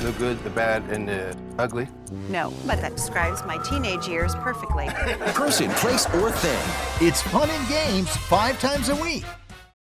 The good, the bad, and the ugly. No, but that describes my teenage years perfectly. Person, place, or thing. It's fun and games five times a week.